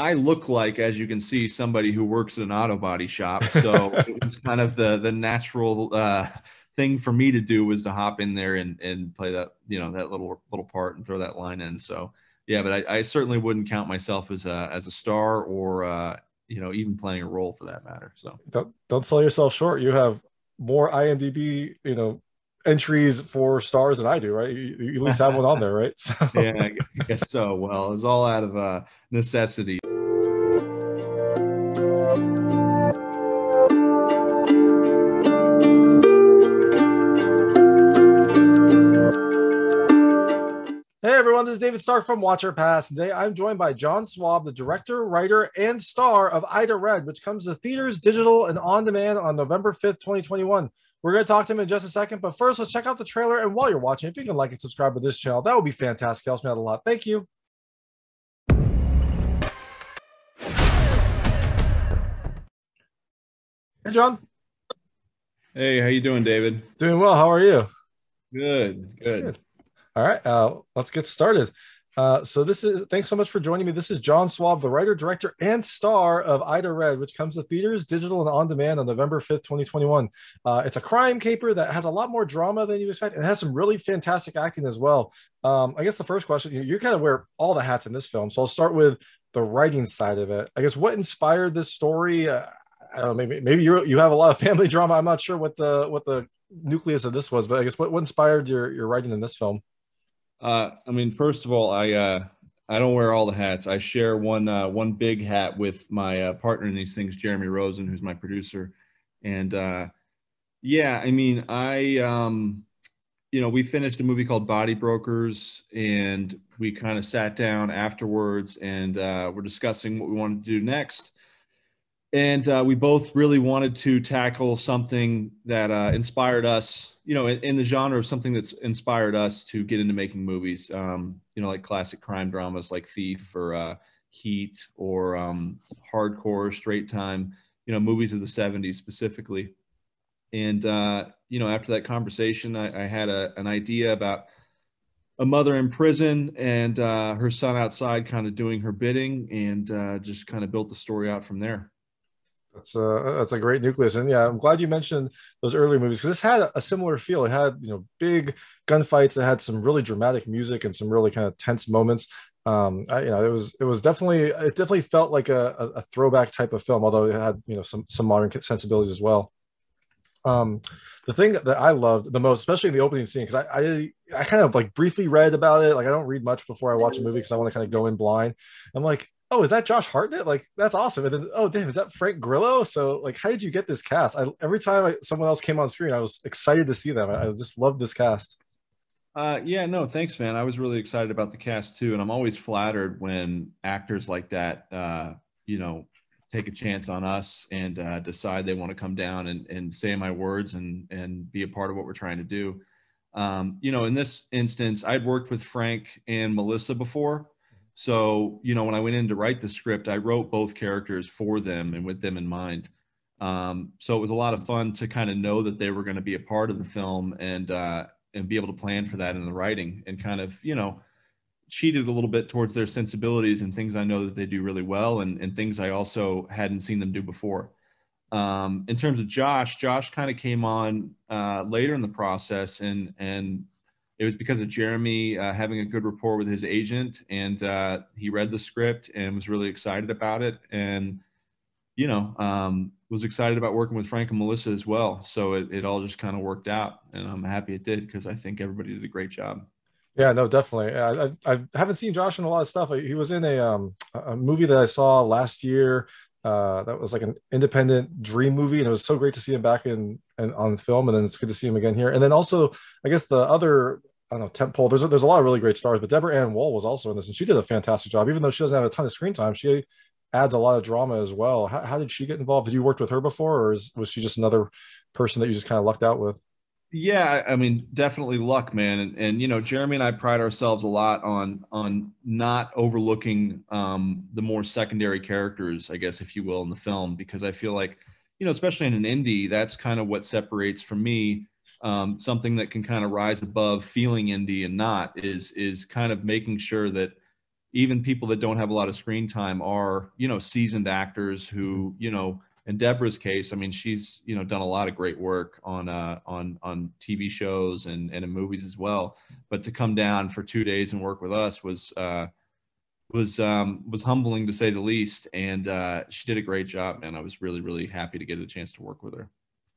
I look like, as you can see, somebody who works at an auto body shop. So it was kind of the the natural uh, thing for me to do was to hop in there and and play that you know that little little part and throw that line in. So yeah, but I, I certainly wouldn't count myself as a as a star or uh, you know even playing a role for that matter. So don't don't sell yourself short. You have more IMDb you know entries for stars than I do, right? You, you at least have one on there, right? So. yeah, I guess so. Well, it was all out of uh, necessity. David Stark from Watch or Pass. Today I'm joined by John Swab, the director, writer, and star of Ida Red, which comes to theaters, digital, and on demand on November 5th, 2021. We're going to talk to him in just a second, but first, let's check out the trailer. And while you're watching, if you can like and subscribe to this channel, that would be fantastic. It Helps me out a lot. Thank you. Hey, John. Hey, how you doing, David? Doing well. How are you? Good, good. good. All right, uh, let's get started. Uh, so this is thanks so much for joining me. This is John Swab, the writer, director, and star of Ida Red, which comes to theaters, digital, and on demand on November 5th, 2021. Uh, it's a crime caper that has a lot more drama than you expect and has some really fantastic acting as well. Um, I guess the first question, you, you kind of wear all the hats in this film. So I'll start with the writing side of it. I guess what inspired this story? Uh, I don't know, maybe maybe you you have a lot of family drama. I'm not sure what the what the nucleus of this was, but I guess what, what inspired your your writing in this film? Uh, I mean, first of all, I uh, I don't wear all the hats. I share one uh, one big hat with my uh, partner in these things, Jeremy Rosen, who's my producer. And uh, yeah, I mean, I um, you know, we finished a movie called Body Brokers, and we kind of sat down afterwards, and uh, we're discussing what we wanted to do next and uh, we both really wanted to tackle something that uh, inspired us you know in, in, the genre of something that's inspired us to get into making movies um, you know like classic crime dramas like thief or uh, heat or um, hardcore straight time you know movies of the 70s specifically. And uh, you know after that conversation i, I had a, an idea about a mother in prison and uh, her son outside kind of doing her bidding and uh, just kind of built the story out from there that's a that's a great nucleus, and yeah, I'm glad you mentioned those early movies because this had a similar feel. It had you know big gunfights. It had some really dramatic music and some really kind of tense moments. Um, I, you know, it was it was definitely it definitely felt like a, a throwback type of film, although it had you know some some modern sensibilities as well. Um, the thing that I loved the most, especially in the opening scene, because I, I I kind of like briefly read about it. Like I don't read much before I watch a movie because I want to kind of go in blind. I'm like, oh, is that Josh Hartnett? Like, that's awesome. And then, oh, damn, is that Frank Grillo? So, like, how did you get this cast? I, every time I, someone else came on screen, I was excited to see them. I, I just love this cast. Uh, yeah, no, thanks, man. I was really excited about the cast too, and I'm always flattered when actors like that, uh, you know, take a chance on us and uh, decide they want to come down and, and say my words and and be a part of what we're trying to do. Um, you know, in this instance, I'd worked with Frank and Melissa before, so, you know, when I went in to write the script, I wrote both characters for them and with them in mind. Um, so it was a lot of fun to kind of know that they were going to be a part of the film and uh, and be able to plan for that in the writing and kind of you know cheated a little bit towards their sensibilities and things I know that they do really well and, and things I also hadn't seen them do before. Um, in terms of Josh, Josh kind of came on uh, later in the process and and it was because of Jeremy uh, having a good rapport with his agent, and uh, he read the script and was really excited about it, and you know um, was excited about working with Frank and Melissa as well. So it, it all just kind of worked out, and I'm happy it did because I think everybody did a great job. Yeah, no, definitely. I, I, I haven't seen Josh in a lot of stuff. He was in a um a movie that I saw last year. Uh, that was like an independent dream movie, and it was so great to see him back in and on film. And then it's good to see him again here. And then also, I guess the other I don't know, tent pole. There's a, there's a lot of really great stars, but Deborah Ann Woll was also in this, and she did a fantastic job. Even though she doesn't have a ton of screen time, she adds a lot of drama as well. How, how did she get involved? Did you worked with her before, or is, was she just another person that you just kind of lucked out with? Yeah, I mean, definitely luck, man. And, and you know, Jeremy and I pride ourselves a lot on on not overlooking um, the more secondary characters, I guess, if you will, in the film, because I feel like, you know, especially in an indie, that's kind of what separates from me um, something that can kind of rise above feeling indie and not is is kind of making sure that even people that don't have a lot of screen time are you know seasoned actors who you know in deborah's case i mean she's you know done a lot of great work on uh on on tv shows and and in movies as well. But to come down for two days and work with us was uh was um was humbling to say the least. And uh she did a great job man. I was really really happy to get a chance to work with her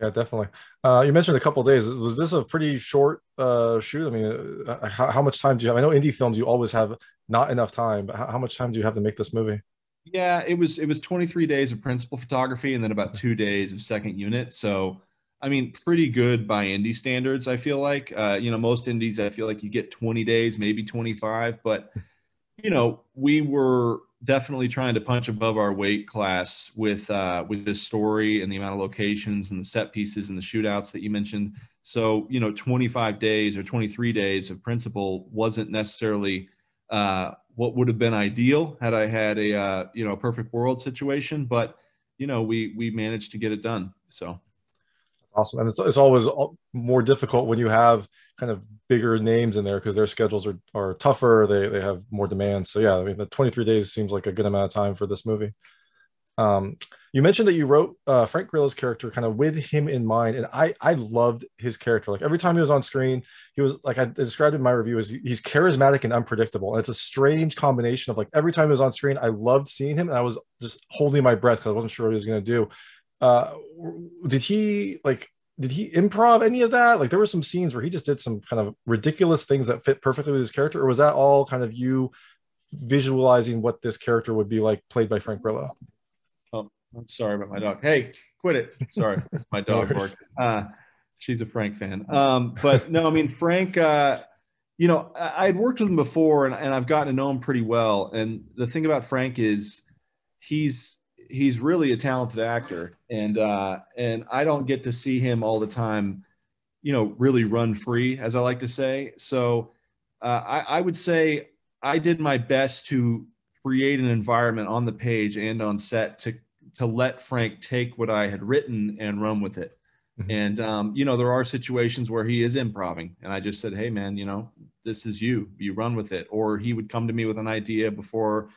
yeah, definitely. Uh, you mentioned a couple days. Was this a pretty short uh, shoot? I mean, uh, how, how, much time do you have? I know indie films you always have not enough time, but how, how, much time do you have to make this movie? Yeah, it was it was 23 days of principal photography and then about two days of second unit. So, I mean, pretty good by indie standards. I feel like, uh, you know, most indies I feel like you get 20 days, maybe 25, but you know, we were definitely trying to punch above our weight class with uh, with this story and the amount of locations and the set pieces and the shootouts that you mentioned. So you know, 25 days or 23 days of principal wasn't necessarily uh, what would have been ideal had I had a uh, you know a perfect world situation, but you know we we managed to get it done. So awesome, and it's it's always more difficult when you have kind of bigger names in there because their schedules are, are tougher. They, they have more demands. So yeah, I mean, the 23 days seems like a good amount of time for this movie. Um, you mentioned that you wrote uh, Frank Grillo's character kind of with him in mind, and I I loved his character. Like every time he was on screen, he was like I described in my review as he's charismatic and unpredictable. And it's a strange combination of like every time he was on screen, I loved seeing him, and I was just holding my breath because I wasn't sure what he was going to do. Uh, did he like did he improv any of that? Like there were some scenes where he just did some kind of ridiculous things that fit perfectly with his character, or was that all kind of you visualizing what this character would be like played by Frank Grillo? Oh, I'm sorry about my dog. Hey, quit it. Sorry, it's my dog. uh, she's a Frank fan. Um, but no, I mean Frank. Uh, you know, I, I'd worked with him before, and, and I've gotten to know him pretty well. And the thing about Frank is, he's he's really a talented actor, and uh, and I don't get to see him all the time, you know, really run free, as I like to say. So uh, I, I would say I did my best to create an environment on the page and on set to to let Frank take what I had written and run with it. Mm-hmm. And um, you know, there are situations where he is improving, and I just said, "Hey, man, you know, this is you. You run with it." Or he would come to me with an idea before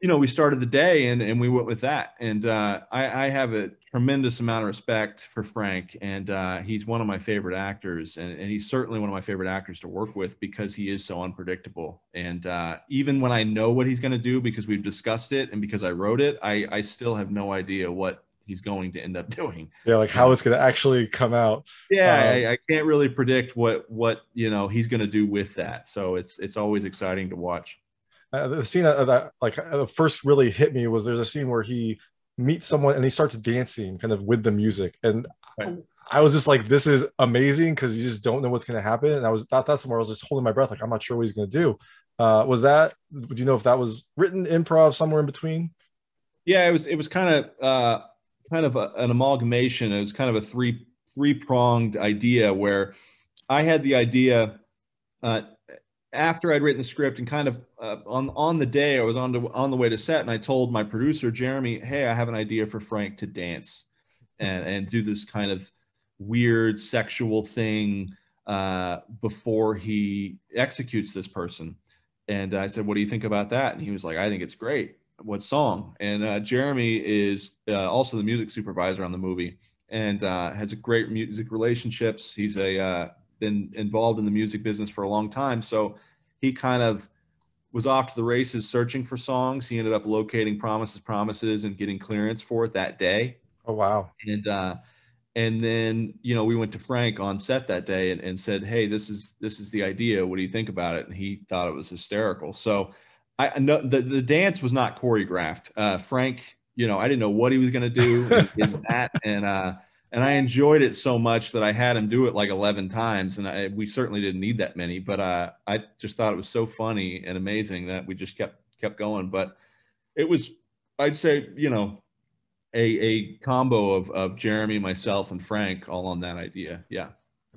you know, we started the day and, and we went with that. And uh, I, I, have a tremendous amount of respect for Frank, and uh, he's one of my favorite actors, and, and, he's certainly one of my favorite actors to work with because he is so unpredictable. And uh, even when I know what he's going to do because we've discussed it and because I wrote it, I, I still have no idea what he's going to end up doing. Yeah, like how it's going to actually come out. Yeah, um, I, I, can't really predict what what you know he's going to do with that. So it's it's always exciting to watch uh, the scene that, that like uh, first really hit me was there's a scene where he meets someone and he starts dancing kind of with the music. And right. I was just like this is amazing because you just don't know what's going to happen. And I was that that's where I was just holding my breath like I'm not sure what he's going to do. Uh, was that do you know if that was written improv somewhere in between? Yeah it was it was kind of uh kind of a, an amalgamation. It was kind of a three three pronged idea where I had the idea uh, after I'd written the script and kind of uh, on on the day I was on to, on the way to set, and I told my producer Jeremy, "Hey, I have an idea for Frank to dance and and do this kind of weird sexual thing uh, before he executes this person." And I said, "What do you think about that?" And he was like, "I think it's great. What song?" And uh, Jeremy is uh, also the music supervisor on the movie and uh, has a great music relationships. He's a uh, been involved in the music business for a long time. So he kind of was off to the races searching for songs. He ended up locating Promises, Promises and getting clearance for it that day. Oh, wow. And, uh, and then, you know, we went to Frank on set that day and, and said, Hey, this is, this is the idea. What do you think about it? And he thought it was hysterical. So I know the, the dance was not choreographed. Uh, Frank, you know, I didn't know what he was going to do in that. And, uh, and I enjoyed it so much that I had him do it like 11 times. And I, we certainly didn't need that many, but uh, I just thought it was so funny and amazing that we just kept kept going. But it was, I'd say, you know, a a combo of of Jeremy, myself, and Frank all on that idea. Yeah.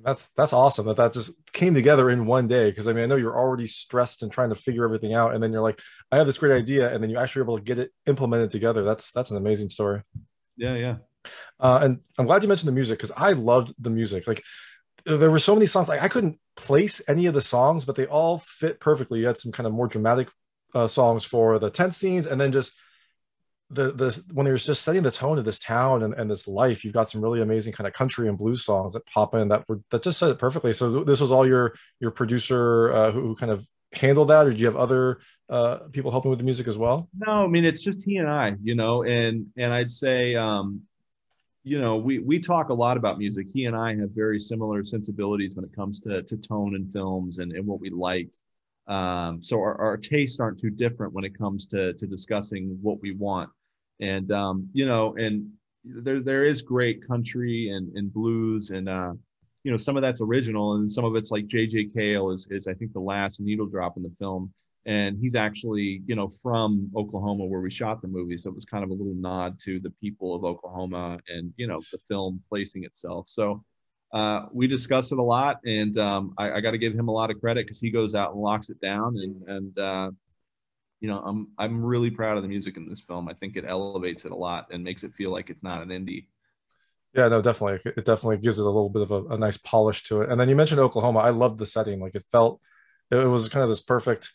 That's that's awesome that that just came together in one day because I mean I know you're already stressed and trying to figure everything out and then you're like I have this great idea and then you actually able to get it implemented together. That's that's an amazing story. Yeah, yeah. Uh, and I'm glad you mentioned the music because I loved the music. Like there were so many songs like I couldn't place any of the songs, but they all fit perfectly. You had some kind of more dramatic uh, songs for the tent scenes, and then just the the when you're just setting the tone of this town and, and this life, you've got some really amazing kind of country and blues songs that pop in that were that just said it perfectly. So this was all your your producer uh, who, who kind of handled that, or do you have other uh, people helping with the music as well? No, I mean it's just he and I, you know, and and I'd say, um, you know, we we talk a lot about music. He and I have very similar sensibilities when it comes to to tone and films and and what we like. Um, so our, our tastes aren't too different when it comes to to discussing what we want. And um, you know, and there there is great country and and blues and uh, you know some of that's original and some of it's like J.J. Cale is is I think the last needle drop in the film. And he's actually, you know, from Oklahoma where we shot the movie. So it was kind of a little nod to the people of Oklahoma and, you know, the film placing itself. So uh, we discuss it a lot, and um, I, I got to give him a lot of credit because he goes out and locks it down. And and uh, you know, I'm I'm really proud of the music in this film. I think it elevates it a lot and makes it feel like it's not an indie. Yeah, no, definitely. It definitely gives it a little bit of a, a nice polish to it. And then you mentioned Oklahoma. I loved the setting. Like it felt, it was kind of this perfect,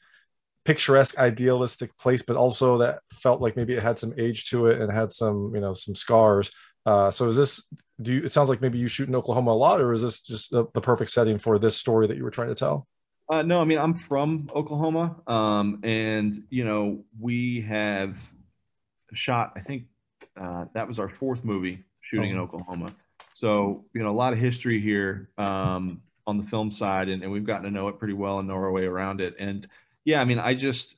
picturesque, idealistic place, but also that felt like maybe it had some age to it and had some, you know, some scars. Uh, so is this do you it sounds like maybe you shoot in oklahoma a lot or is this just the, the perfect setting for this story that you were trying to tell uh, no i mean i'm from oklahoma um, and you know we have shot i think uh, that was our fourth movie shooting oh. in oklahoma so you know a lot of history here um, on the film side and, and we've gotten to know it pretty well and know our way around it and yeah i mean i just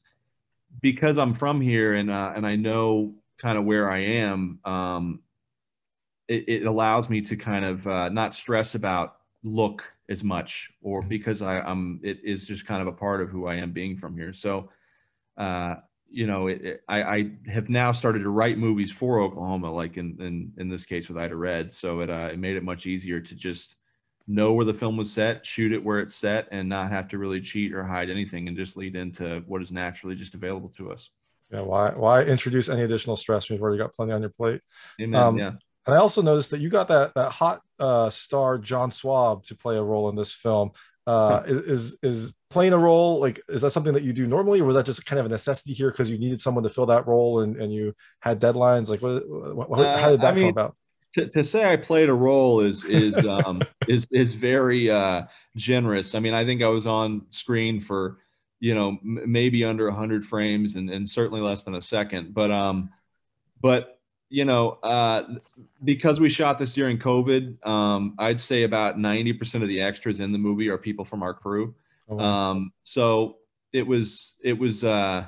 because i'm from here and uh, and i know kind of where i am um, it, it allows me to kind of uh, not stress about look as much or mm-hmm. because I, am it is just kind of a part of who I am being from here. So, uh, you know, it, it, I, I, have now started to write movies for Oklahoma, like in in, in this case with Ida Red. So it uh, it made it much easier to just know where the film was set, shoot it where it's set, and not have to really cheat or hide anything, and just lead into what is naturally just available to us. Yeah, why why introduce any additional stress when you've already got plenty on your plate? Amen. Um, yeah. And I also noticed that you got that that hot uh, star John Swab to play a role in this film. Uh, is, is is playing a role like is that something that you do normally, or was that just kind of a necessity here because you needed someone to fill that role and, and you had deadlines? Like, what, what how did that uh, I mean, come about? To, to, say I played a role is is um, is is very uh, generous. I mean, I think I was on screen for you know m- maybe under 100 frames and, and certainly less than a second, but um, but you know, uh, because we shot this during COVID, um, I'd say about 90% of the extras in the movie are people from our crew. Oh, wow. um, so it was, it was, uh,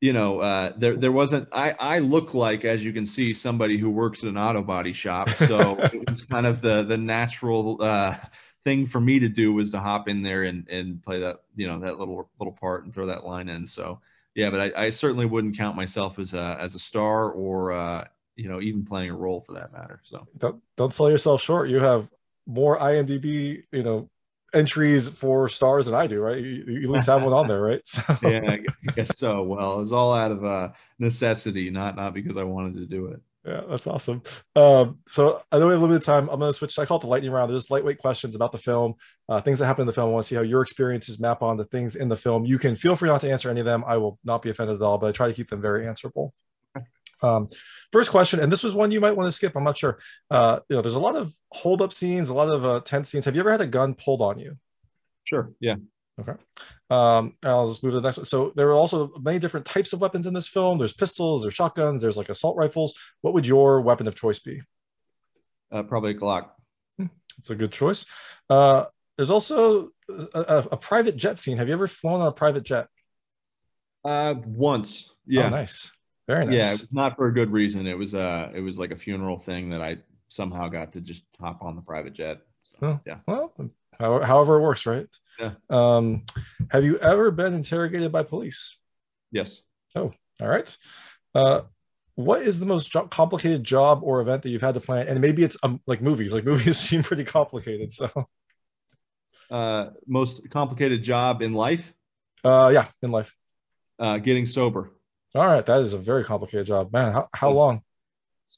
you know, uh, there, there wasn't, I, I look like, as you can see, somebody who works at an auto body shop. So it was kind of the, the natural, uh, thing for me to do was to hop in there and, and play that, you know, that little, little part and throw that line in. So, yeah, but I, I, certainly wouldn't count myself as a as a star or uh, you know even playing a role for that matter. So don't don't sell yourself short. You have more IMDb you know entries for stars than I do, right? You, you at least have one on there, right? So. yeah, I guess so. Well, it was all out of uh, necessity, not not because I wanted to do it. Yeah, that's awesome. Um, so I know we have limited time. I'm going to switch. I call it the lightning round. There's lightweight questions about the film, uh, things that happen in the film. I want to see how your experiences map on the things in the film. You can feel free not to answer any of them. I will not be offended at all, but I try to keep them very answerable. Um, first question, and this was one you might want to skip. I'm not sure. Uh, you know, there's a lot of hold up scenes, a lot of uh, tense scenes. Have you ever had a gun pulled on you? Sure. Yeah. Okay. Um, I'll just move to the next one. So there are also many different types of weapons in this film. There's pistols, there's shotguns, there's like assault rifles. What would your weapon of choice be? Uh, probably a Glock. It's a good choice. Uh, there's also a, a, a, private jet scene. Have you ever flown on a private jet? Uh, once. Yeah. Oh, nice. Very nice. Yeah, it was not for a good reason. It was uh, it was like a funeral thing that I somehow got to just hop on the private jet. So, oh, yeah. Well, however it works, right? Yeah. Um, have you ever been interrogated by police? Yes. Oh, all right. Uh, what is the most jo- complicated job or event that you've had to plan? And maybe it's um, like movies. Like movies seem pretty complicated. So, uh, most complicated job in life? Uh, yeah, in life. Uh, getting sober. All right, that is a very complicated job, man. How, how long?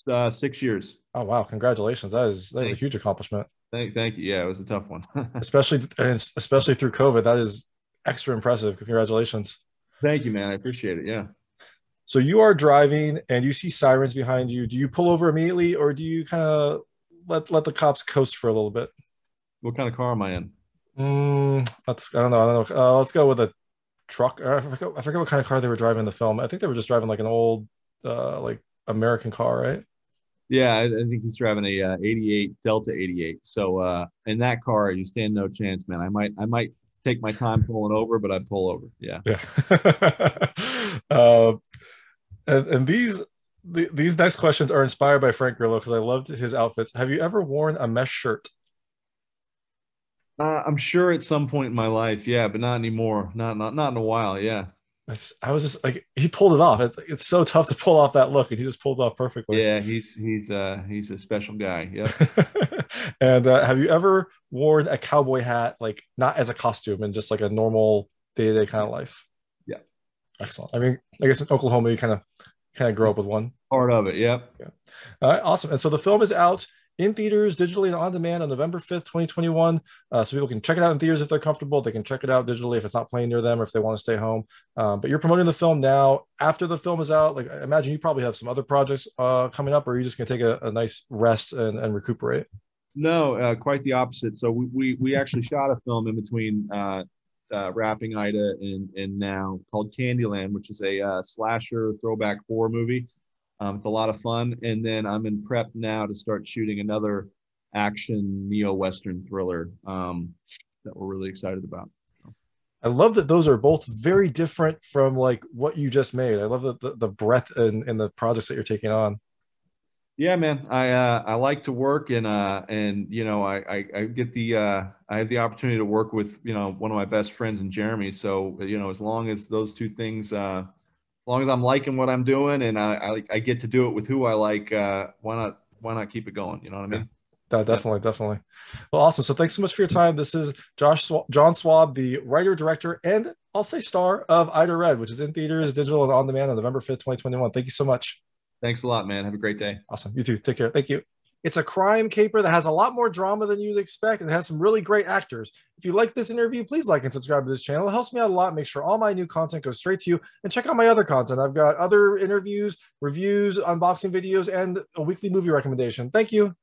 Uh, six years. Oh wow! Congratulations. That is that is a huge accomplishment. Thank, thank you. Yeah, it was a tough one. especially especially through COVID. That is extra impressive. Congratulations. Thank you, man. I appreciate it. Yeah. So you are driving and you see sirens behind you. Do you pull over immediately or do you kind of let let the cops coast for a little bit? What kind of car am I in? Mm, let's I don't know. I don't know. Uh, let's go with a truck. I forget, I forget what kind of car they were driving in the film. I think they were just driving like an old uh, like American car, right? Yeah, I, I think he's driving a uh, 88 Delta 88. So uh, in that car, you stand no chance, man. I might I might take my time pulling over, but I pull over. Yeah. Yeah. uh, and, and these the, these next questions are inspired by Frank Grillo because I loved his outfits. Have you ever worn a mesh shirt? Uh, I'm sure at some point in my life, yeah, but not anymore. Not not not in a while. Yeah. That's, I was just like he pulled it off. It's, it's so tough to pull off that look, and he just pulled it off perfectly. Yeah, he's he's uh he's a special guy. Yeah. and uh, have you ever worn a cowboy hat, like not as a costume, and just like a normal day to day kind of life? Yeah. Excellent. I mean, I guess in Oklahoma, you kind of kind of grow up with one. Part of it. Yeah. Yeah. All right. Awesome. And so the film is out in theaters, digitally, and on demand on November 5th, 2021. Uh, so people can check it out in theaters if they're comfortable. They can check it out digitally if it's not playing near them or if they want to stay home. Um, but you're promoting the film now. After the film is out, like I imagine you probably have some other projects uh, coming up, or are you just going to take a, a, nice rest and, and recuperate? No, uh, quite the opposite. So we, we, we actually shot a film in between uh, uh, wrapping Ida and, and now called Candyland, which is a uh, slasher throwback horror movie. Um, it's a lot of fun. And then I'm in prep now to start shooting another action neo Western thriller um, that we're really excited about. I love that those are both very different from like what you just made. I love the, the, the breadth and, and the projects that you're taking on. Yeah, man. I uh, I like to work and uh, and you know I, I, I get the uh, I have the opportunity to work with you know one of my best friends in Jeremy. So you know as long as those two things uh, as long as I'm liking what I'm doing and I, I, I get to do it with who I like, uh, why not why not keep it going? You know what I mean? Yeah, definitely, definitely. Well, awesome. So thanks so much for your time. This is Josh John Swab, the writer, director, and I'll say star of Ida Red, which is in theaters, digital, and on demand on November 5th, 2021. Thank you so much. Thanks a lot, man. Have a great day. Awesome. You too. Take care. Thank you. It's a crime caper that has a lot more drama than you'd expect and has some really great actors. If you like this interview, please like and subscribe to this channel. It helps me out a lot. Make sure all my new content goes straight to you and check out my other content. I've got other interviews, reviews, unboxing videos, and a weekly movie recommendation. Thank you.